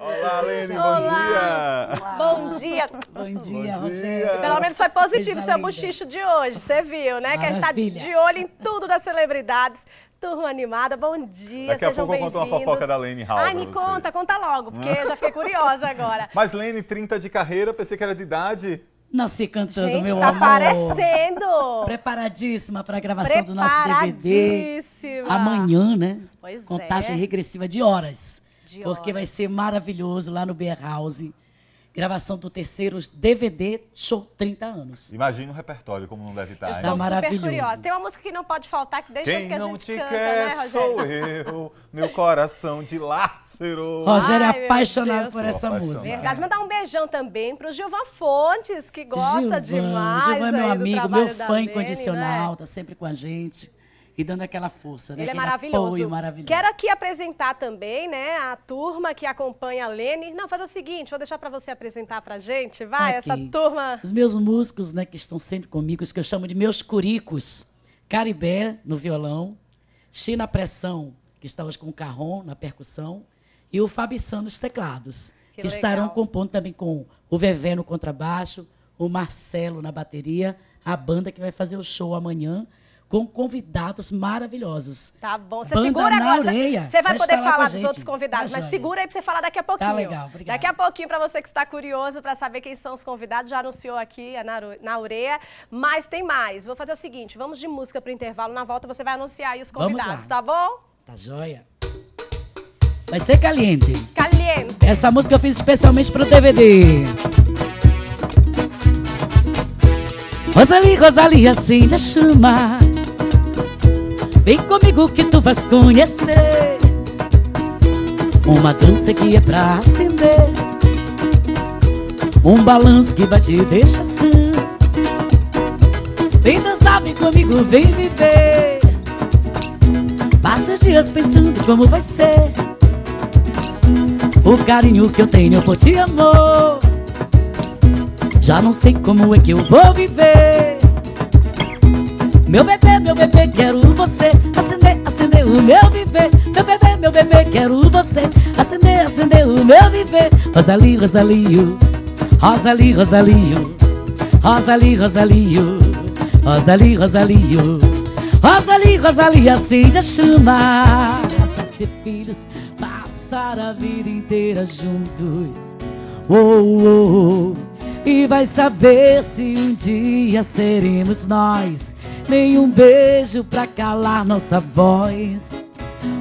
Olá, Lene, bom Olá. dia! Bom dia. Bom dia, Bom dia. Pelo menos foi positivo Coisa seu linda. bochicho de hoje, você viu, né? Que a gente tá Maravilha. de olho em tudo das celebridades. Turma animada, bom dia, Daqui a sejam pouco eu conto uma fofoca da Lene Hall Ai, me você. conta, conta logo, porque eu já fiquei curiosa agora. Mas Lene, 30 de carreira, pensei que era de idade. Nasci cantando, Gente, meu tá amor. parecendo. Preparadíssima para a gravação do nosso DVD. Preparadíssima. Amanhã, né? Pois Contagem é. regressiva de horas. De porque vai ser maravilhoso lá no Beer House. Gravação do terceiro DVD Show 30 anos. Imagina o repertório, como não deve estar. Está? Estou super maravilhoso. curiosa. Tem uma música que não pode faltar, que desde Quem que a não gente te canta, quer né, Rogério? sou eu, meu coração de Lázaro. Rogério Ai, é meu apaixonado Deus. por Sou essa apaixonado. música. Verdade. Mandar um beijão também pro Gilvan Fontes, que gosta Gilvan, demais. Gilvan é meu aí do amigo, trabalho meu da fã Lene, incondicional, né? tá sempre com a gente e dando aquela força, né? Ele é maravilhoso. maravilhoso. Quero aqui apresentar também, né, a turma que acompanha a Lene. Não, faz o seguinte, vou deixar para você apresentar pra gente, vai, essa turma. Os meus músicos, né, que estão sempre comigo, os que eu chamo de meus curicos. Caribé no violão, China Pressão, que está hoje com o Carrom na percussão, e o Fabição nos teclados, Que que, estarão compondo também com o Vevé no contrabaixo, o Marcelo na bateria, a banda que vai fazer o show amanhã com convidados maravilhosos. Tá bom, você Banda segura agora. orelha. Você vai poder falar dos outros convidados, Tá mas segura aí pra você falar daqui a pouquinho. legal, obrigado. Daqui a pouquinho, pra você que está curioso pra saber quem são os convidados, já anunciou aqui a na, na orelha. Mas tem mais. Vou fazer o seguinte: vamos de música pro intervalo. Na volta você vai anunciar aí os convidados, tá bom? Tá joia? Vai ser caliente. Caliente. Essa música eu fiz especialmente pro DVD. Rosalie, Rosalie, acende a chama. Vem comigo que tu vais conhecer. Uma dança que é pra acender. Um balanço que vai te deixar assim. Vem dançar, vem comigo, vem viver. Passa os dias pensando como vai ser. O carinho que eu tenho por ti, amor Já não sei como é que eu vou viver Meu bebê, meu bebê, quero você Acender, acender o meu viver Meu bebê, meu bebê, quero você Acender, acender o meu viver Rosalie, Rosalio Rosalie, Rosalio Rosalie, Rosalio Rosalie, Rosalio Rosalie, Rosalie, acende a chama ter filhos, passar a vida inteira juntos oh, oh, oh. E vai saber se um dia seremos nós Nenhum beijo pra calar nossa voz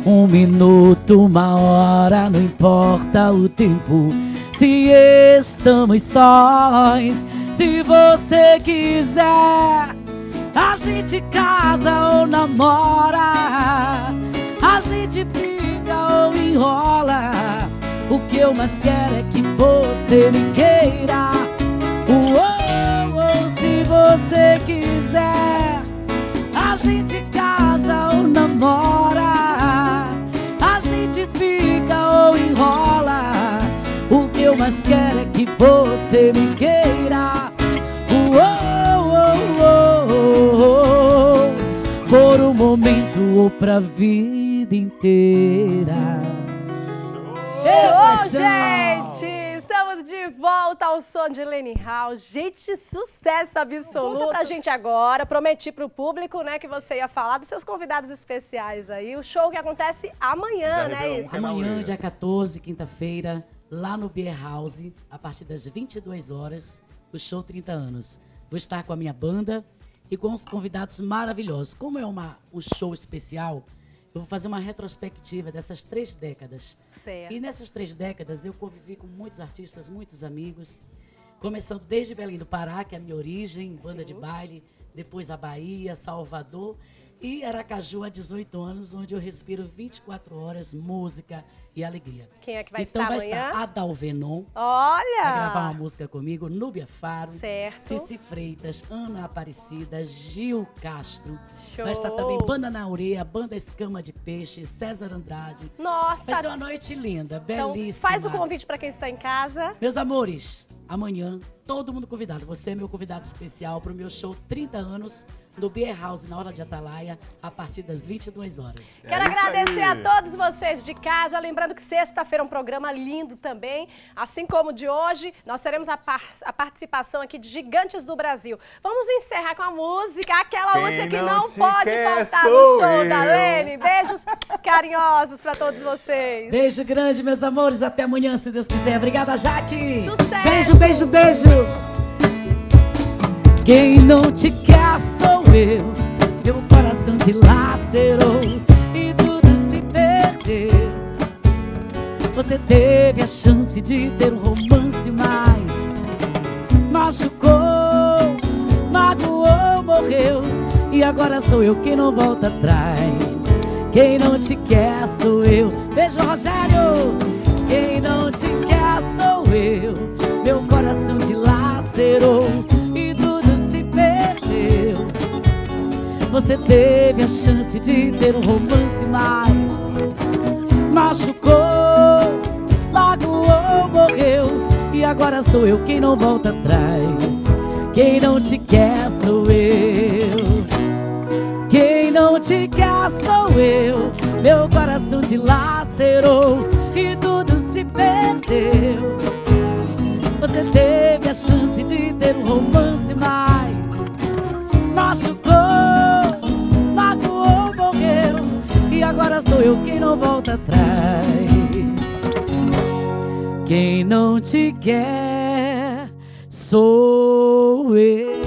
um minuto, uma hora, não importa o tempo. Se estamos sós, se você quiser, a gente casa ou namora, a gente fica ou enrola. O que eu mais quero é que você me queira. Uou, uou, se você quiser. A gente casa ou namora, a gente fica ou enrola. O que eu mais quero é que você me queira. Uou, uou, uou, por um momento ou pra vida inteira. Show, gente! De volta ao som de Lenny Hall. Gente, sucesso absoluto. Conta pra gente agora, prometi pro público, né, que você ia falar dos seus convidados especiais aí. O show que acontece amanhã, Já né, isso? na Amanhã, dia 14, quinta-feira, lá no Beer House, a partir das 22 horas, o show 30 anos. Vou estar com a minha banda e com os convidados maravilhosos. Como é uma, um show especial, eu vou fazer uma retrospectiva dessas três décadas. Certo. E nessas três décadas eu convivi com muitos artistas, muitos amigos. Começando desde Belém do Pará, que é a minha origem, banda de baile, depois a Bahia, Salvador e Aracaju há 18 anos, onde eu respiro 24 horas música e alegria. Quem é que vai então estar vai amanhã? estar Adalvenon, vai gravar uma Olha! música comigo, Núbia Faro, Certo. Cici Freitas, Ana Aparecida, Gil Castro. Show. Vai estar também Banda na Ureia, Banda Escama de Peixe, César Andrade. Nossa! Vai ser uma noite linda, Então, belíssima. faz o convite pra quem está em casa. Meus amores, amanhã todo mundo convidado. Você é meu convidado especial para o meu show 30 anos no Beer House, na hora de Atalaia, a partir das 22 horas. Quero É isso agradecer aí. a todos vocês de casa. Lembrando que sexta-feira é um programa lindo também. Assim como o de hoje, nós teremos a, par- a participação aqui de Gigantes do Brasil. Vamos encerrar com a música, aquela Quem música que não não, pode faltar no show da eu. Lene. Beijos carinhosos para todos vocês. Beijo grande, meus amores. Até amanhã, se Deus quiser. Obrigada, Jaque. Sucesso! Beijo, beijo, beijo. Quem não te quer sou eu. Meu coração te lacerou e tudo se perdeu. Você teve a chance de ter um romance, mas machucou, magoou, morreu. E agora sou eu quem não volta atrás. Quem não te quer sou eu. Beijo, Rogério. Quem não te quer sou eu. Meu coração te lacerou e tudo se perdeu. Você teve a chance de ter um romance, mas machucou, magoou, morreu. E agora sou eu quem não volta atrás. Quem não te quer sou eu. Te quer sou eu. Meu coração te lacerou e tudo se perdeu. Você teve a chance de ter um romance, mas machucou, magoou, morreu. E agora sou eu quem não volta atrás. Quem não te quer sou eu.